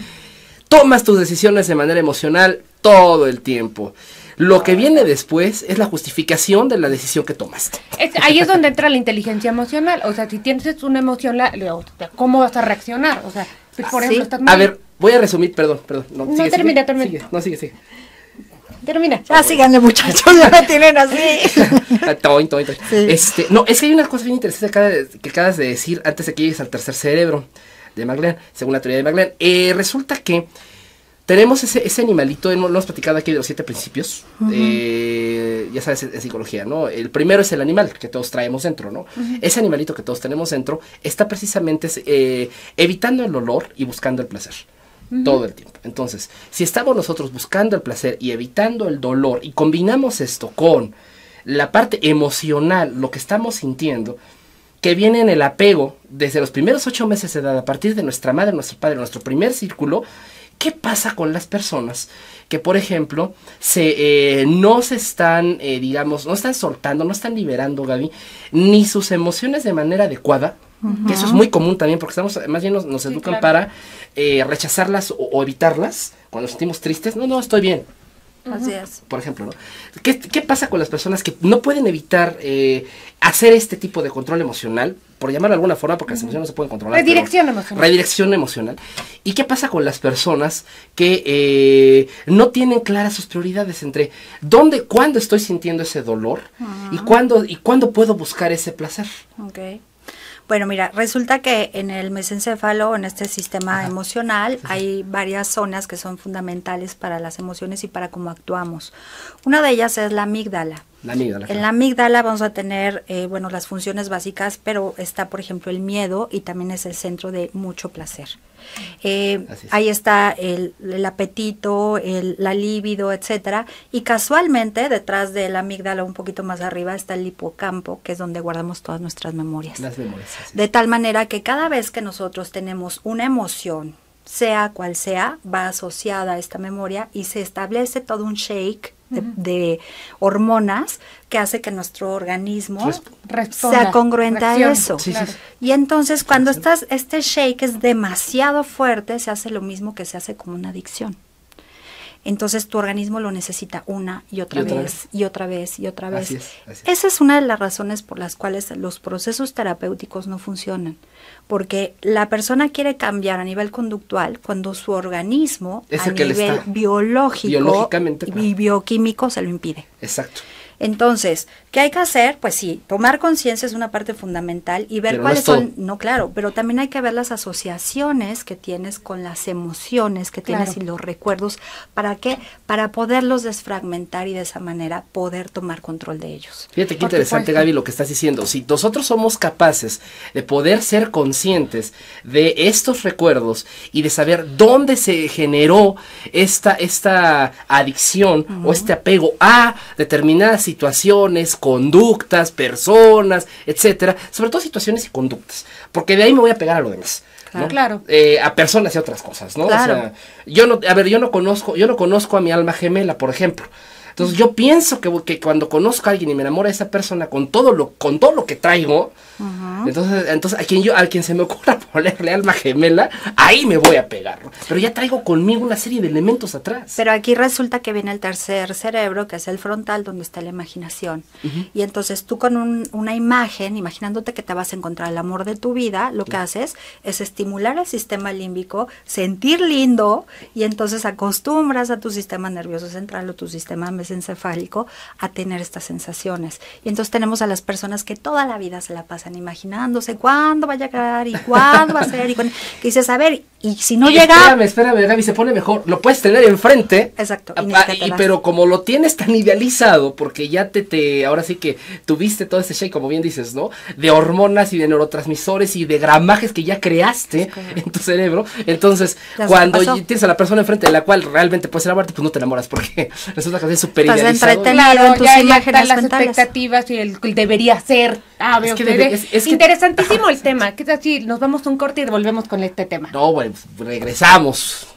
[SPEAKER 2] Tomas tus decisiones de manera emocional todo el tiempo. Lo que viene después es la justificación de la decisión que tomaste.
[SPEAKER 3] Es- ahí es donde entra la inteligencia emocional. O sea, si tienes una emoción, la- la- ¿cómo vas a reaccionar? O sea, si por
[SPEAKER 1] Sí.
[SPEAKER 3] ejemplo, estás
[SPEAKER 2] A
[SPEAKER 3] muy-
[SPEAKER 2] ver, voy a resumir, perdón, perdón. No,
[SPEAKER 3] No,
[SPEAKER 2] sigue,
[SPEAKER 3] termina,
[SPEAKER 2] sigue,
[SPEAKER 3] termina.
[SPEAKER 2] sigue, no, sigue, sigue.
[SPEAKER 3] Termina.
[SPEAKER 1] Ya síganle, muchachos, ya me tienen así.
[SPEAKER 2] Ah, toin, toin, toin.
[SPEAKER 1] Sí.
[SPEAKER 2] Este, no, es que hay una cosa bien interesante que acaba de- que acabas de decir antes de que llegues al tercer cerebro de Maglean, según la teoría de Maglean. Eh, resulta que tenemos ese, ese animalito, hemos- lo hemos platicado aquí de los siete principios, eh, ya sabes, en, en psicología, ¿no? El primero es el animal que todos traemos dentro, ¿no? Ese animalito que todos tenemos dentro está precisamente eh, evitando el olor y buscando el placer. Todo el tiempo. Entonces, si estamos nosotros buscando el placer y evitando el dolor y combinamos esto con la parte emocional, lo que estamos sintiendo, que viene en el apego desde los primeros ocho meses de edad, a partir de nuestra madre, nuestro padre, nuestro primer círculo, ¿qué pasa con las personas que, por ejemplo, se, eh, no se están, eh, digamos, no están soltando, no están liberando, Gaby, ni sus emociones de manera adecuada? Que eso es muy común también, porque estamos, más bien nos, nos
[SPEAKER 3] Sí,
[SPEAKER 2] educan
[SPEAKER 3] claro.
[SPEAKER 2] para eh, rechazarlas o, o evitarlas cuando nos sentimos tristes. No, no, estoy bien
[SPEAKER 1] Así es.
[SPEAKER 2] por ejemplo, ¿no? ¿Qué, qué pasa con las personas que no pueden evitar eh, hacer este tipo de control emocional? Por llamarlo de alguna forma, porque las emociones no se pueden controlar.
[SPEAKER 3] Redirección emocional.
[SPEAKER 2] Redirección emocional. ¿Y qué pasa con las personas que eh, no tienen claras sus prioridades entre dónde, cuándo estoy sintiendo ese dolor y cuándo y cuándo puedo buscar ese placer?
[SPEAKER 1] Ok. Bueno, mira, resulta que en el mesencéfalo, en este sistema emocional, hay varias zonas que son fundamentales para las emociones y para cómo actuamos. Una de ellas es la amígdala.
[SPEAKER 2] La amígdala.
[SPEAKER 1] En la amígdala vamos a tener, eh, bueno, las funciones básicas, pero está, por ejemplo, el miedo y también es el centro de mucho placer. Eh,
[SPEAKER 2] es.
[SPEAKER 1] ahí está el, el apetito, el, la libido, etcétera. Y casualmente, detrás de la amígdala, un poquito más arriba, está el hipocampo, que es donde guardamos todas nuestras memorias.
[SPEAKER 2] Las memorias.
[SPEAKER 1] De tal manera que cada vez que nosotros tenemos una emoción, sea cual sea, va asociada a esta memoria y se establece todo un shake de, de hormonas que hace que nuestro organismo
[SPEAKER 2] Resp-
[SPEAKER 3] Responda,
[SPEAKER 1] sea congruente a eso.
[SPEAKER 2] Sí,
[SPEAKER 3] Claro.
[SPEAKER 1] Y entonces cuando estás, este shake es demasiado fuerte, se hace lo mismo que se hace como una adicción. Entonces tu organismo lo necesita una y otra,
[SPEAKER 2] Y otra
[SPEAKER 1] vez,
[SPEAKER 2] vez.
[SPEAKER 1] y otra vez y otra vez.
[SPEAKER 2] Así es, así es.
[SPEAKER 1] Esa es una de las razones por las cuales los procesos terapéuticos no funcionan. Porque la persona quiere cambiar a nivel conductual cuando su organismo
[SPEAKER 2] Es
[SPEAKER 1] a nivel biológico y bioquímico se lo impide.
[SPEAKER 2] Exacto.
[SPEAKER 1] Entonces, ¿qué hay que hacer? Pues sí, tomar conciencia es una parte fundamental y ver
[SPEAKER 2] Pero
[SPEAKER 1] cuáles son, no claro, pero también hay que ver las asociaciones que tienes con las emociones que tienes
[SPEAKER 3] Claro.
[SPEAKER 1] y los recuerdos, ¿para qué? Para poderlos desfragmentar y de esa manera poder tomar control de ellos.
[SPEAKER 2] Fíjate qué interesante. Gaby, lo que estás diciendo. Si nosotros somos capaces de poder ser conscientes de estos recuerdos y de saber dónde se generó esta, esta adicción o este apego a determinadas situaciones, conductas, personas, etcétera, sobre todo situaciones y conductas, porque de ahí me voy a pegar a lo demás. ¿no?
[SPEAKER 3] Claro.
[SPEAKER 2] Eh, a personas y otras cosas, ¿no?
[SPEAKER 1] Claro.
[SPEAKER 2] O sea, yo no, a ver, yo no conozco, yo no conozco a mi alma gemela, por ejemplo. Entonces yo pienso que, que cuando conozco a alguien y me enamoro de esa persona con todo lo, con todo lo que traigo, entonces, entonces a quien yo, a quien se me ocurra ponerle alma gemela, ahí me voy a pegar. ¿no? Pero ya traigo conmigo una serie de elementos atrás.
[SPEAKER 1] Pero aquí resulta que viene el tercer cerebro, que es el frontal, donde está la imaginación. Y entonces tú con un- una imagen, imaginándote que te vas a encontrar el amor de tu vida, lo que haces es estimular el sistema límbico, sentir lindo, y entonces acostumbras a tu sistema nervioso central o tu sistema mesencefálico a tener estas sensaciones. Y entonces tenemos a las personas que toda la vida se la pasan imaginándose cuándo va a llegar y cuándo va a ser, y cuándo- que dices, a ver, y si no llega.
[SPEAKER 2] Espérame, espérame, Gaby, se pone mejor. Lo puedes tener enfrente.
[SPEAKER 1] Exacto.
[SPEAKER 2] Y pero como lo tienes tan idealizado, porque ya te, te. Ahora sí que tuviste todo ese shake, como bien dices, ¿no? De hormonas y de neurotransmisores y de gramajes que ya creaste en tu cerebro. Entonces, cuando tienes a la persona enfrente de la cual realmente puedes enamorarte, pues no te enamoras porque resulta que es súper idealizado.
[SPEAKER 3] Claro, en tus ya, imágenes las expectativas y el, debería ser. Ah, es, que es, interesantísimo el tema. ¿Qué tal si nos vamos a un corte y volvemos con este tema?
[SPEAKER 2] No, bueno regresamos.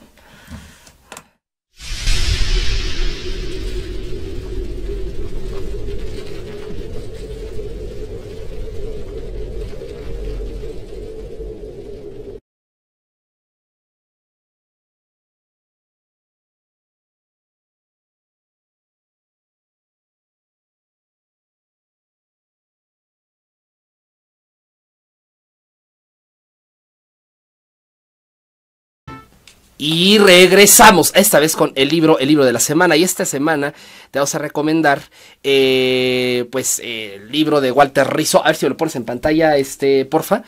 [SPEAKER 2] Y regresamos, esta vez con el libro, el libro de la semana. Y esta semana te vamos a recomendar, eh, pues, el libro de Walter Rizzo. A ver si lo pones en pantalla, este, porfa.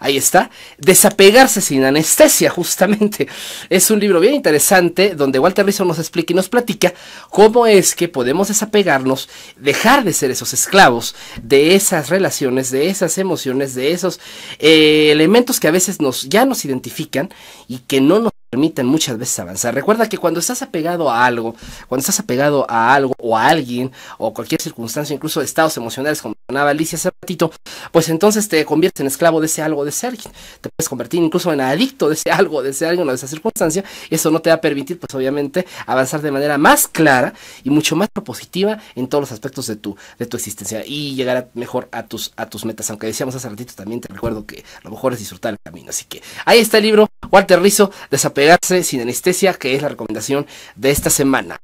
[SPEAKER 2] Ahí está. Desapegarse sin anestesia, justamente. Es un libro bien interesante donde Walter Rizzo nos explica y nos platica cómo es que podemos desapegarnos, dejar de ser esos esclavos de esas relaciones, de esas emociones, de esos eh, elementos que a veces nos, ya nos identifican y que no nos permiten muchas veces avanzar. Recuerda que cuando estás apegado a algo, cuando estás apegado a algo o a alguien o cualquier circunstancia, incluso estados emocionales, como mencionaba Alicia hace ratito, pues entonces te conviertes en esclavo de ese algo, de ese alguien. Te puedes convertir incluso en adicto de ese algo, de ese alguien o de esa circunstancia. Y eso no te va a permitir, pues obviamente, avanzar de manera más clara y mucho más propositiva en todos los aspectos de tu, de tu existencia y llegar mejor a tus, a tus metas. Aunque decíamos hace ratito, también te recuerdo que lo mejor es disfrutar el camino. Así que ahí está el libro, Walter Rizzo, Desaparecer pegarse sin anestesia, que es la recomendación de esta semana.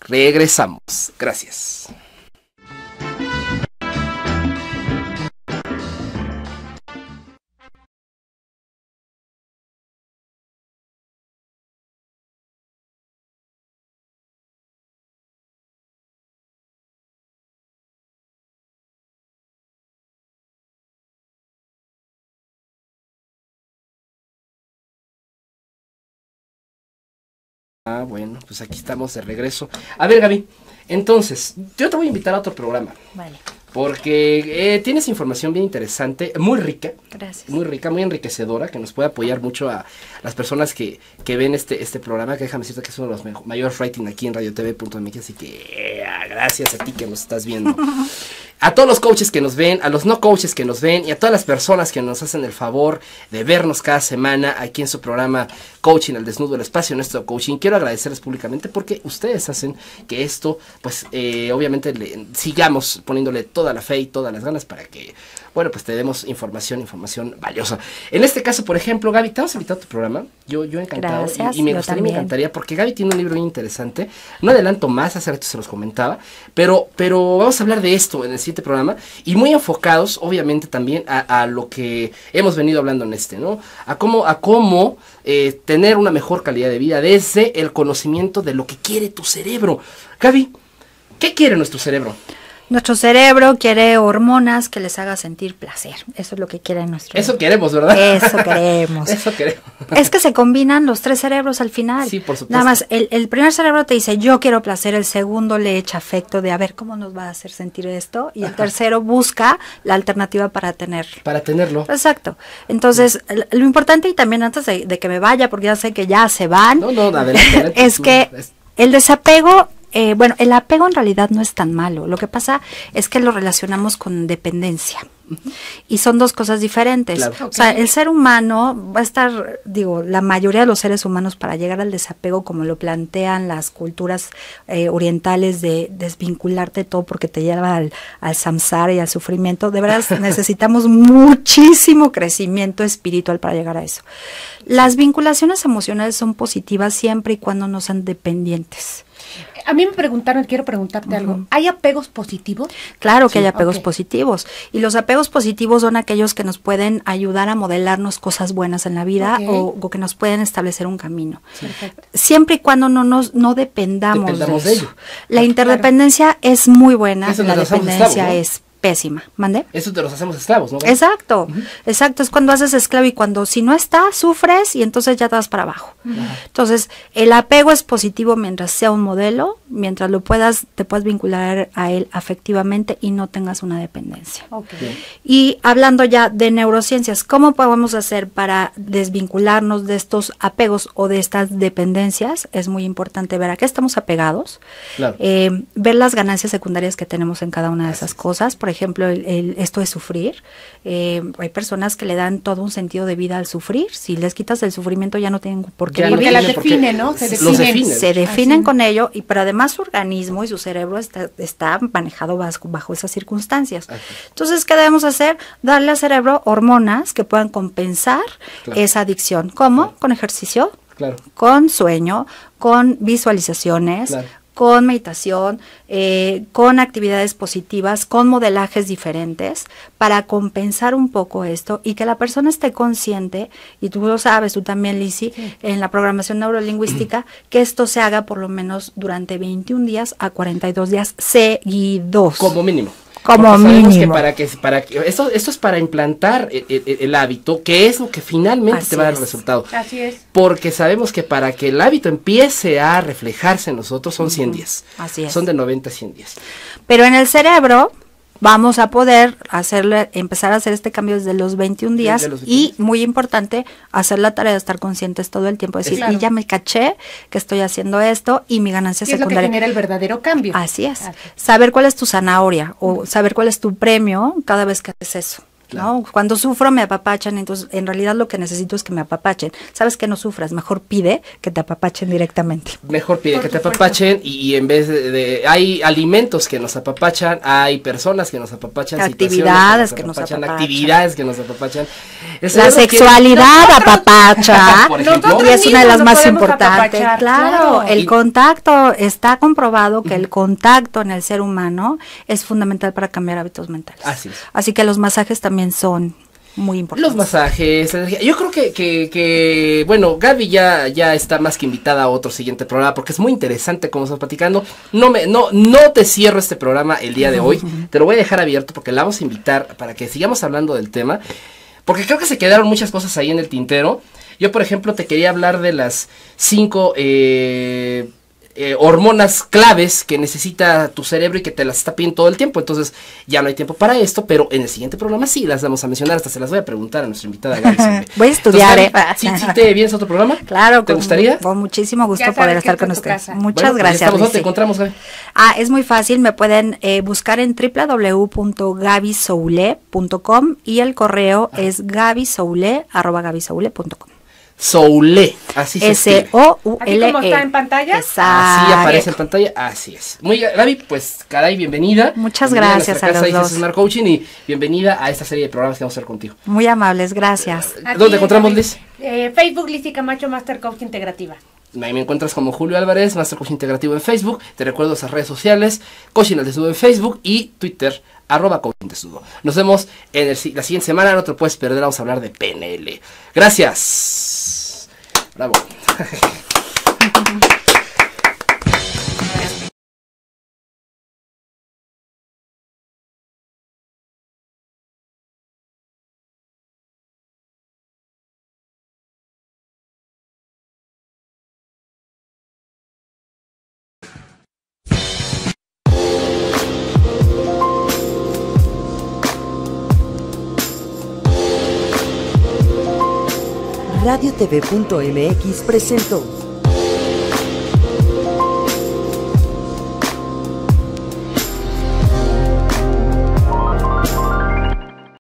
[SPEAKER 2] Regresamos. Gracias. Ah, bueno, pues aquí estamos de regreso. A ver, Gaby, entonces, yo te voy a invitar a otro programa. Vale. Porque eh, tienes información bien interesante, muy rica.
[SPEAKER 1] Gracias.
[SPEAKER 2] Muy rica, muy enriquecedora, que nos puede apoyar mucho a las personas que, que ven este, este programa, que déjame decirte que es uno de los mayores rating aquí en radiotv.mx, así que eh, gracias a ti que nos estás viendo. a todos los coaches que nos ven, a los no coaches que nos ven y a todas las personas que nos hacen el favor de vernos cada semana aquí en su programa Coaching al Desnudo del Espacio, nuestro coaching. Quiero agradecerles públicamente porque ustedes hacen que esto, pues eh, obviamente le, sigamos poniéndole toda la fe y todas las ganas para que bueno, pues te demos información, información valiosa. En este caso, por ejemplo, Gaby, te hemos invitado a tu programa. Yo, yo encantado. y, me gustaría, me encantaría, porque Gaby tiene un libro muy interesante. No adelanto más, hace rato se los comentaba, pero, pero vamos a hablar de esto en el siguiente programa. Y muy enfocados, obviamente, también a, lo que hemos venido hablando en este, ¿no? A cómo, a cómo eh, tener una mejor calidad de vida desde el conocimiento de lo que quiere tu cerebro. Gaby, ¿qué quiere nuestro cerebro?
[SPEAKER 1] Nuestro cerebro quiere hormonas que les haga sentir placer. Eso es lo que quiere nuestro.
[SPEAKER 2] Eso queremos, ¿verdad?
[SPEAKER 1] Eso queremos.
[SPEAKER 2] Eso queremos.
[SPEAKER 1] Es que se combinan los tres cerebros al final.
[SPEAKER 2] Sí, por supuesto.
[SPEAKER 1] Nada más, el, primer cerebro te dice, yo quiero placer. El segundo le echa afecto de, a ver, ¿cómo nos va a hacer sentir esto? Y el tercero busca la alternativa para tener.
[SPEAKER 2] Para tenerlo.
[SPEAKER 1] Exacto. Entonces, lo importante, y también antes de, que me vaya, porque ya sé que ya se van.
[SPEAKER 2] No, no, adelante.
[SPEAKER 1] es que el desapego eh, bueno, el apego en realidad no es tan malo. Lo que pasa es que lo relacionamos con dependencia. Y son dos cosas diferentes. O sea, el ser humano va a estar, digo, la mayoría de los seres humanos para llegar al desapego, como lo plantean las culturas eh, orientales de desvincularte todo porque te lleva al, al samsara y al sufrimiento, de verdad necesitamos muchísimo crecimiento espiritual para llegar a eso. Las vinculaciones emocionales son positivas siempre y cuando no sean dependientes.
[SPEAKER 3] A mí me preguntaron, quiero preguntarte algo. ¿Hay apegos positivos?
[SPEAKER 1] Claro que hay apegos positivos. Y los apegos positivos son aquellos que nos pueden ayudar a modelarnos cosas buenas en la vida o, que nos pueden establecer un camino. Siempre y cuando no nos no dependamos, de, ello. La interdependencia es muy buena, la dependencia es pésima. ¿Mande?
[SPEAKER 2] Eso te los hacemos esclavos, ¿no?
[SPEAKER 1] Exacto, exacto. Es cuando haces esclavo y cuando si no está, sufres y entonces ya te vas para abajo. Entonces, el apego es positivo mientras sea un modelo, mientras lo puedas, te puedas vincular a él afectivamente y no tengas una dependencia. Y hablando ya de neurociencias, ¿cómo podemos hacer para desvincularnos de estos apegos o de estas dependencias? Es muy importante ver a qué estamos apegados, eh, ver las ganancias secundarias que tenemos en cada una de esas cosas. Por ejemplo, el, esto de sufrir. Eh, hay personas que le dan todo un sentido de vida al sufrir. Si les quitas el sufrimiento ya no tienen por qué
[SPEAKER 3] vivir. Porque las definen, ¿no? Se
[SPEAKER 1] definen. Se definen con ello, y pero además su organismo y su cerebro está, está manejado bajo, bajo, esas circunstancias. Entonces, ¿qué debemos hacer? Darle al cerebro hormonas que puedan compensar esa adicción. ¿Cómo? Con ejercicio, con sueño, con visualizaciones, con meditación, eh, con actividades positivas, con modelajes diferentes, para compensar un poco esto y que la persona esté consciente, y tú lo sabes, tú también, Lisi, en la programación neurolingüística, que esto se haga por lo menos durante 21 días a 42 días seguidos.
[SPEAKER 2] Como mínimo
[SPEAKER 1] como mínimo.
[SPEAKER 2] que para que para que esto esto es para implantar el, hábito, que es lo que finalmente te va a dar el resultado.
[SPEAKER 3] Así es.
[SPEAKER 2] Porque sabemos que para que el hábito empiece a reflejarse en nosotros son 100 días.
[SPEAKER 1] Así es.
[SPEAKER 2] Son de 90 a 100 días.
[SPEAKER 1] Pero en el cerebro vamos a poder hacerle, empezar a hacer este cambio desde los 21 días y muy importante, hacer la tarea de estar conscientes todo el tiempo, decir, y ya me caché que estoy haciendo esto y mi ganancia secundaria.
[SPEAKER 3] Es lo que genera el verdadero cambio.
[SPEAKER 1] Así es. Saber cuál es tu zanahoria o saber cuál es tu premio cada vez que haces eso. ¿No? Cuando sufro me apapachan, entonces en realidad lo que necesito es que me apapachen. Sabes que no sufras, mejor pide que te apapachen directamente.
[SPEAKER 2] Mejor pide que te apapachen y, en vez de, hay alimentos que nos apapachan, hay personas que nos apapachan,
[SPEAKER 1] actividades que nos apapachan,
[SPEAKER 2] actividades que nos apapachan.
[SPEAKER 1] La sexualidad apapacha y es una de las más importantes. Claro, el contacto está comprobado que el contacto en el ser humano es fundamental para cambiar hábitos mentales.
[SPEAKER 2] Así
[SPEAKER 1] Así que los masajes también son muy importantes.
[SPEAKER 2] Los masajes, yo creo que, que, bueno, Gaby ya, ya está más que invitada a otro siguiente programa porque es muy interesante como estamos platicando. No me, no, no te cierro este programa el día de hoy, te lo voy a dejar abierto porque la vamos a invitar para que sigamos hablando del tema, porque creo que se quedaron muchas cosas ahí en el tintero. Yo, por ejemplo, te quería hablar de las cinco eh, eh, hormonas claves que necesita tu cerebro y que te las está pidiendo todo el tiempo. Entonces ya no hay tiempo para esto, pero en el siguiente programa sí las vamos a mencionar. Hasta se las voy a preguntar a nuestra invitada Gaby.
[SPEAKER 1] voy a estudiar, ¿eh?
[SPEAKER 2] ¿sí, te vienes a otro programa?
[SPEAKER 1] Claro.
[SPEAKER 2] ¿Te gustaría?
[SPEAKER 1] Con muchísimo gusto poder estar con usted. Muchas pues gracias.
[SPEAKER 2] ¿Dónde te encontramos,
[SPEAKER 1] Ah, es muy fácil. Me pueden eh, buscar en www.gabisoule.com y el correo es gabisoule.com.
[SPEAKER 2] Soule, así se
[SPEAKER 1] S-O-U-L-E.
[SPEAKER 3] ¿Así como está en pantalla?
[SPEAKER 2] Así aparece en pantalla, así es. Muy bien, Gaby, pues, caray, bienvenida.
[SPEAKER 1] Muchas gracias a, a los dos.
[SPEAKER 2] Smart Coaching y bienvenida a esta serie de programas que vamos a hacer contigo.
[SPEAKER 1] Muy amables, gracias.
[SPEAKER 2] ¿Dónde encontramos, Liz?
[SPEAKER 3] Eh, Facebook, Liz y Camacho, Master Coach Integrativa.
[SPEAKER 2] Ahí me encuentras como Julio Álvarez, Master Coach Integrativo en Facebook. Te recuerdo esas redes sociales, Coaching al Desnudo en Facebook y Twitter, arroba Coaching Desnudo. Nos vemos en la siguiente semana, no te puedes perder, vamos a hablar de PNL. Gracias. Bravo.
[SPEAKER 4] radiotv.mx presentó